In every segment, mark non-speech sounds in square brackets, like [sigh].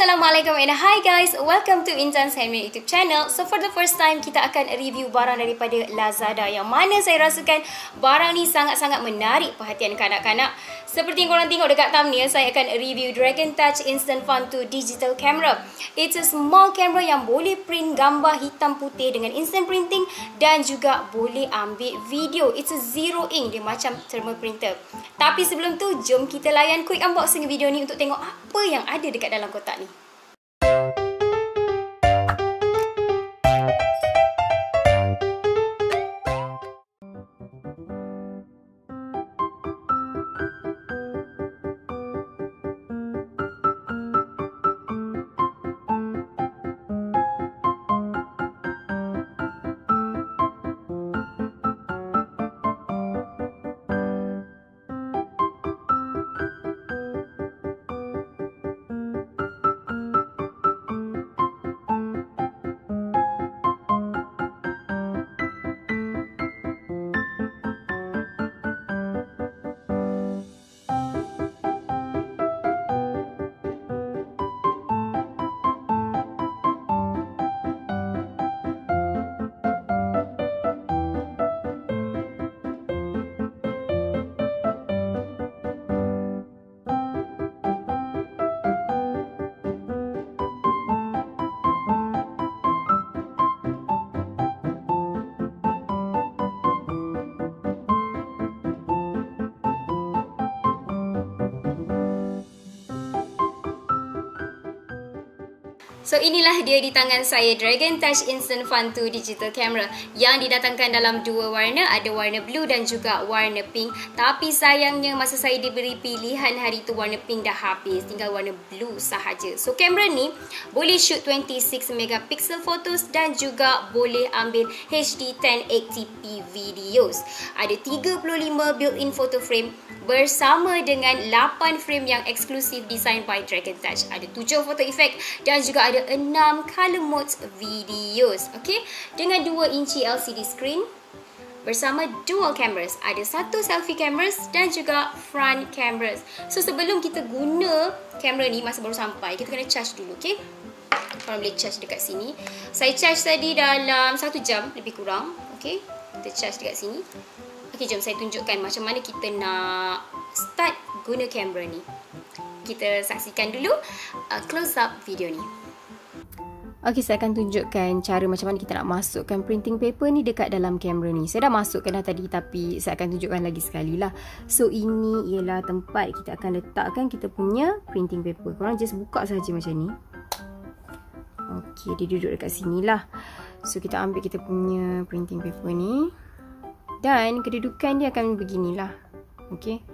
Assalamualaikum and hi guys, welcome to Intan's Handmade YouTube channel. So for the first time, kita akan review barang daripada Lazada yang mana saya rasakan barang ni sangat-sangat menarik perhatian kanak-kanak. Seperti yang korang tengok dekat thumbnail, saya akan review Dragon Touch Instant Fun 2 Digital Camera. It's a small camera yang boleh print gambar hitam putih dengan instant printing dan juga boleh ambil video. It's a zero ink, dia macam thermal printer. Tapi sebelum tu, jom kita layan quick unboxing video ni untuk tengok apa yang ada dekat dalam kotak ni. So inilah dia di tangan saya Dragon Touch Instant Fun 2 Digital Camera yang didatangkan dalam dua warna, ada warna blue dan juga warna pink. Tapi sayangnya masa saya diberi pilihan hari itu warna pink dah habis, tinggal warna blue sahaja. So kamera ni boleh shoot 26 megapixel photos dan juga boleh ambil HD 1080p videos. Ada 35 built-in photo frame bersama dengan 8 frame yang eksklusif design by Dragon Touch. Ada 7 photo effect dan juga ada 6 color modes videos. Okay, dengan 2 inci LCD screen bersama dual cameras. Ada satu selfie cameras dan juga front cameras. So sebelum kita guna kamera ni masa baru sampai, kita kena charge dulu, okay? Korang boleh charge dekat sini. Saya charge tadi dalam 1 jam lebih kurang, okay? Kita charge dekat sini. Okay, jom saya tunjukkan macam mana kita nak start guna kamera ni. Kita saksikan dulu uh, close up video ni. Okay, saya akan tunjukkan cara macam mana kita nak masukkan printing paper ni dekat dalam kamera ni. Saya dah masukkan dah tadi tapi saya akan tunjukkan lagi sekali lah. So, ini ialah tempat kita akan letakkan kita punya printing paper. Korang just buka saja macam ni. Okay, dia duduk dekat sini lah. So, kita ambil kita punya printing paper ni. Dan kedudukan dia akan beginilah. Okey.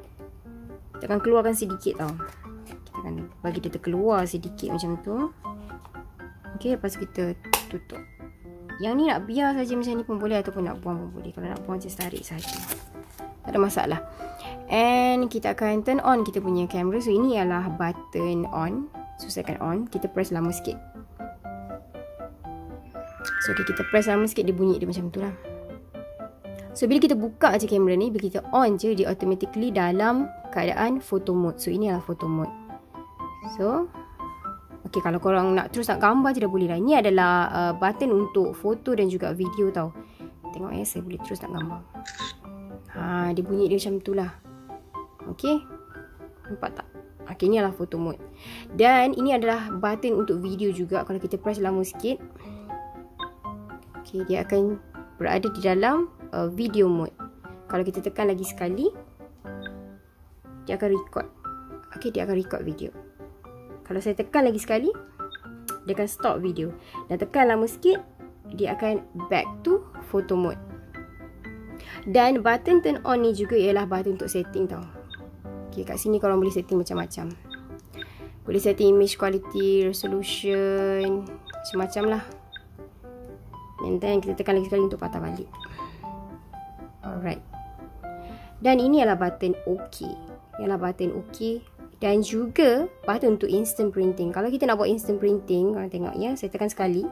Kita akan keluarkan sedikit tau. Kita akan bagi dia terkeluar sedikit macam tu. Okey, lepas kita tutup. Yang ni nak biar saja macam ni pun boleh ataupun nak buang pun boleh. Kalau nak buang just tarik saja. Tak ada masalah. And kita akan turn on kita punya kamera. So ini ialah button on. So saya akan on. Kita press lama sikit. So okay, kita press lama sikit dia bunyi dia macam tu lah. So bila kita buka aja kamera ni, bila kita on je dia automatically dalam keadaan photo mode. So ini adalah photo mode. So Okay, kalau korang nak terus nak gambar je dah boleh lah. Ini adalah uh, button untuk foto dan juga video tau. Tengok ya, saya boleh terus nak gambar. Ha, dia bunyi dia macam tu lah. Okay. Nampak tak? Okay, ini adalah photo mode. Dan ini adalah button untuk video juga. Kalau kita press lama sikit. Okay, dia akan berada di dalam uh, video mode. Kalau kita tekan lagi sekali, dia akan record. Okay, dia akan record video. Kalau saya tekan lagi sekali, dia akan stop video. Dan tekan lama sikit, dia akan back to photo mode. Dan button turn on ni juga ialah button untuk setting tau. Okay, kat sini korang boleh setting macam-macam. Boleh setting image quality, resolution, macam-macam lah. And then kita tekan lagi sekali untuk patah balik. Alright. Dan ini adalah button OK. Ialah button OK dan juga button untuk instant printing. Kalau kita nak buat instant printing, korang tengok ya, saya tekan sekali.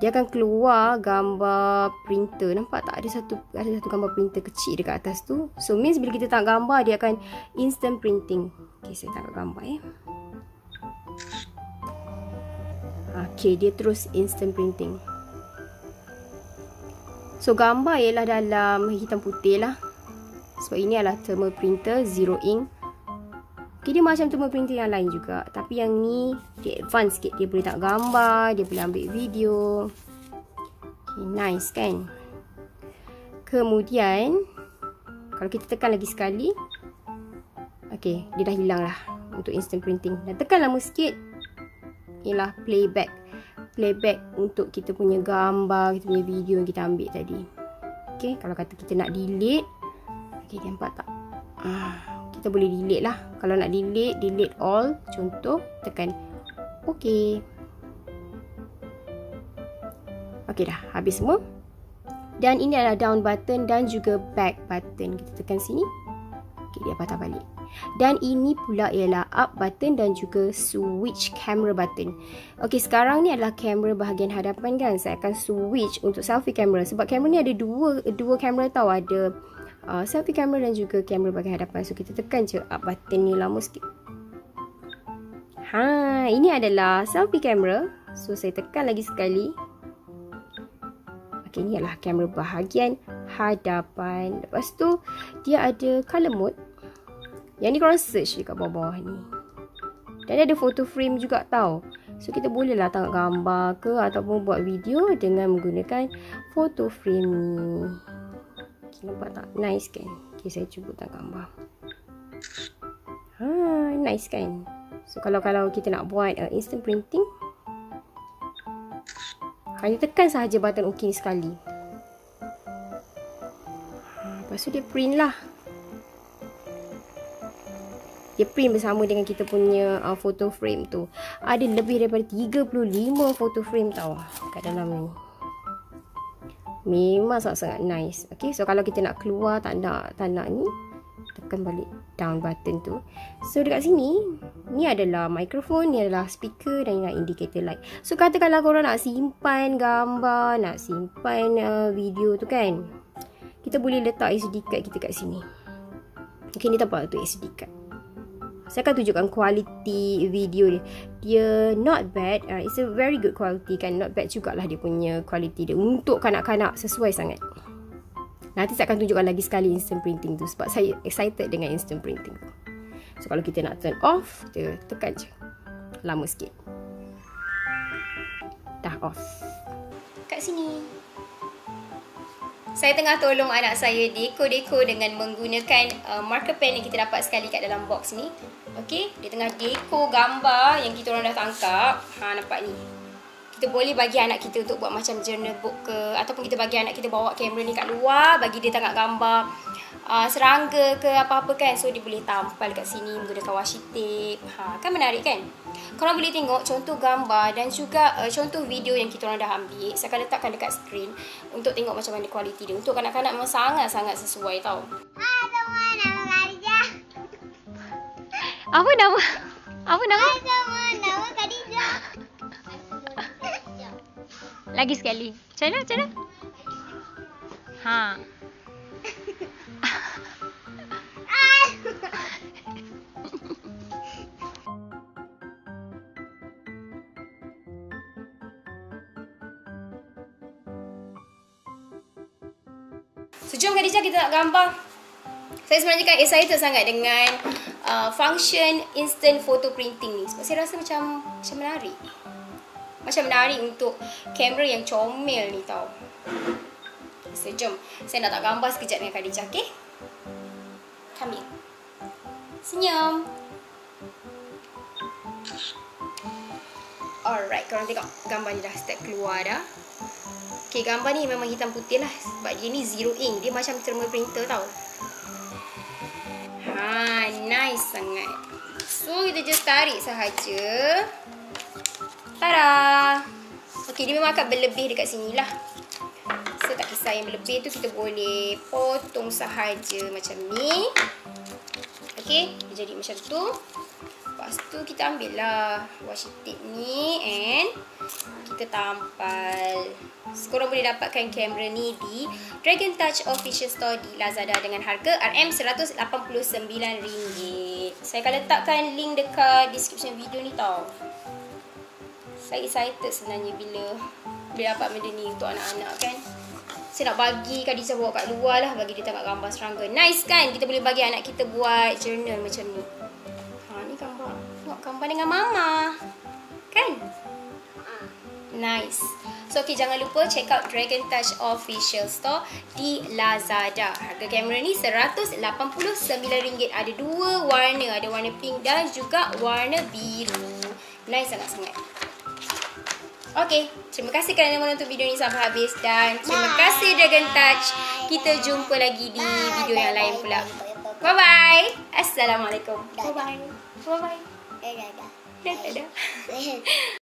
Dia akan keluar gambar printer. Nampak tak ada satu ada satu gambar printer kecil dekat atas tu. So means bila kita tak gambar dia akan instant printing. Okey, saya tangkap gambar ya. Okay, dia terus instant printing. So, gambar ialah dalam hitam putih lah. Sebab ini adalah thermal printer, zero ink. Okay, dia macam thermal printer yang lain juga. Tapi yang ni, dia advance sikit. Dia boleh tak gambar, dia boleh ambil video. Okay, nice kan? Kemudian, kalau kita tekan lagi sekali, okay, dia dah hilang lah untuk instant printing. Dan tekan lama sikit, ialah playback. Playback untuk kita punya gambar, kita punya video yang kita ambil tadi. Okay, kalau kata kita nak delete, okay, dia nampak tak? Ah, kita boleh delete lah. Kalau nak delete, delete all. Contoh, tekan okay. Okay dah, habis semua. Dan ini adalah down button dan juga back button. Kita tekan sini. Okay, dia patah balik. Dan ini pula ialah up button dan juga switch camera button. Okay, sekarang ni adalah kamera bahagian hadapan kan. Saya akan switch untuk selfie camera. Sebab kamera ni ada dua dua kamera tau. Ada uh, selfie camera dan juga kamera bahagian hadapan. So, kita tekan je up button ni lama sikit. Ha, ini adalah selfie camera. So, saya tekan lagi sekali. Okay, ni adalah kamera bahagian hadapan. Lepas tu, dia ada color mode. Yang ni korang search dekat bawah-bawah ni. Dan dia ada photo frame juga tau. So, kita bolehlah tangkap gambar ke ataupun buat video dengan menggunakan photo frame ni. Nampak tak? Nice kan? Okay, saya cuba tangkap gambar. Ha, nice kan? So, kalau-kalau kita nak buat uh, instant printing, hanya tekan sahaja button OK ni sekali. Ha, lepas tu dia print lah. Dia print bersama dengan kita punya uh, photo frame tu. Ada lebih daripada 35 photo frame tau kat dalam ni. Memang sangat-sangat nice. Okay, so kalau kita nak keluar tak nak, tak nak ni, tekan balik down button tu. So dekat sini, ni adalah mikrofon, ni adalah speaker dan ni indicator light. So katakanlah korang nak simpan gambar, nak simpan uh, video tu kan. Kita boleh letak SD card kita kat sini. Okay, ni tempat tu SD card. Saya akan tunjukkan kualiti video dia. Dia not bad. Uh, it's a very good quality kan. Not bad jugalah dia punya kualiti dia. Untuk kanak-kanak sesuai sangat. Nanti saya akan tunjukkan lagi sekali instant printing tu sebab saya excited dengan instant printing tu. So kalau kita nak turn off, kita tekan je. Lama sikit. Dah off. Kat sini. Saya tengah tolong anak saya deko-deko dengan menggunakan uh, marker pen yang kita dapat sekali kat dalam box ni. Okey, dia tengah deko gambar yang kita orang dah tangkap. Ha nampak ni. Kita boleh bagi anak kita untuk buat macam journal book ke ataupun kita bagi anak kita bawa kamera ni kat luar bagi dia tengok gambar uh, serangga ke apa-apa kan. So dia boleh tampal kat sini menggunakan washi tape. Ha, kan menarik kan? Korang boleh tengok contoh gambar dan juga uh, contoh video yang kita orang dah ambil. Saya akan letakkan dekat screen untuk tengok macam mana kualiti dia. Untuk kanak-kanak memang sangat-sangat sesuai tau. Hai apa nama apa nama Hai semua, nama Khadijah. Lagi sekali. Macam mana? Macam mana? Ha. So jom Khadijah kita nak gambar. Saya sebenarnya kan excited sangat dengan uh, function instant photo printing ni. Sebab saya rasa macam macam menarik. Macam menarik untuk kamera yang comel ni tau. So jom, saya nak tak gambar sekejap dengan Khadijah, okay? Come here. Senyum. Alright, korang tengok gambar ni dah step keluar dah. Okay, gambar ni memang hitam putih lah. Sebab dia ni zero ink. Dia macam thermal printer tau. Ha, nice sangat. So, kita just tarik sahaja. Tada! Okay, dia memang akan berlebih dekat sini lah. So, tak kisah yang berlebih tu kita boleh potong sahaja macam ni. Dia jadi macam tu. Lepas tu kita ambil lah washi tape ni and kita tampal. Korang boleh dapatkan kamera ni di Dragon Touch Official Store di Lazada dengan harga RM189. Saya akan letakkan link dekat description video ni tau. Saya excited sebenarnya bila bila dapat benda ni untuk anak-anak kan. Saya nak bagi Khadijah bawa kat luar lah bagi dia tengok gambar serangga. Nice kan? Kita boleh bagi anak kita buat journal macam ni. Ha ni gambar. Tengok gambar dengan mama. Kan? Nice. So okay, jangan lupa check out Dragon Touch Official Store di Lazada. Harga kamera ni RM189. Ada dua warna. Ada warna pink dan juga warna biru. Nice sangat-sangat. Okay, terima kasih kerana menonton video ni sampai habis dan terima kasih Dragon Touch. Kita jumpa lagi di video yang lain pula. Bye-bye. Assalamualaikum. Bye-bye. Bye-bye. Dadah. Dadah. [laughs]